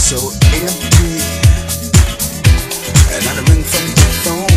so empty. And I ring from the phone.